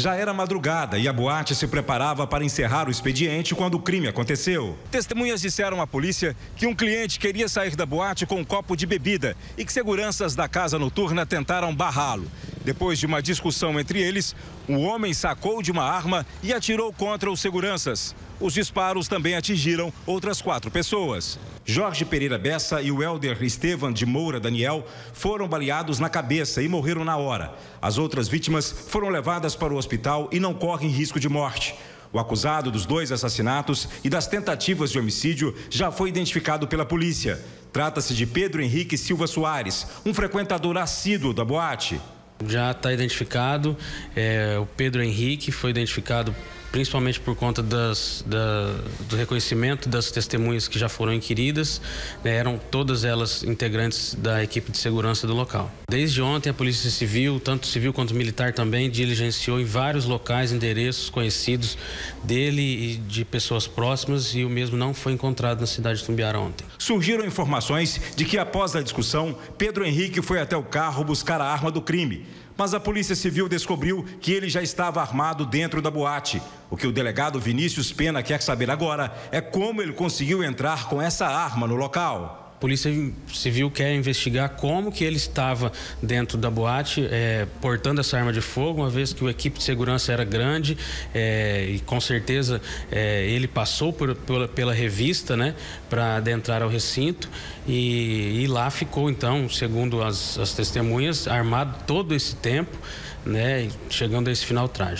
Já era madrugada e a boate se preparava para encerrar o expediente quando o crime aconteceu. Testemunhas disseram à polícia que um cliente queria sair da boate com um copo de bebida e que seguranças da casa noturna tentaram barrá-lo. Depois de uma discussão entre eles, o homem sacou de uma arma e atirou contra os seguranças. Os disparos também atingiram outras quatro pessoas. Jorge Pereira Bessa e o Helder Estevan de Moura Daniel foram baleados na cabeça e morreram na hora. As outras vítimas foram levadas para o hospital e não correm risco de morte. O acusado dos dois assassinatos e das tentativas de homicídio já foi identificado pela polícia. Trata-se de Pedro Henrique Silva Soares, um frequentador assíduo da boate. Já está identificado, é, o Pedro Henrique foi identificado principalmente por conta das, da, do reconhecimento das testemunhas que já foram inquiridas, né, eram todas elas integrantes da equipe de segurança do local. Desde ontem, a Polícia Civil, tanto civil quanto militar também, diligenciou em vários locais, endereços conhecidos dele e de pessoas próximas e o mesmo não foi encontrado na cidade de Tumbiara ontem. Surgiram informações de que após a discussão, Pedro Henrique foi até o carro buscar a arma do crime mas a Polícia Civil descobriu que ele já estava armado dentro da boate. O que o delegado Vinícius Pena quer saber agora é como ele conseguiu entrar com essa arma no local. Polícia Civil quer investigar como que ele estava dentro da boate, é, portando essa arma de fogo, uma vez que a equipe de segurança era grande é, e com certeza é, ele passou por, pela, pela, revista, né, para adentrar ao recinto e, e, lá ficou então, segundo as, as testemunhas, armado todo esse tempo, né, chegando a esse final trágico.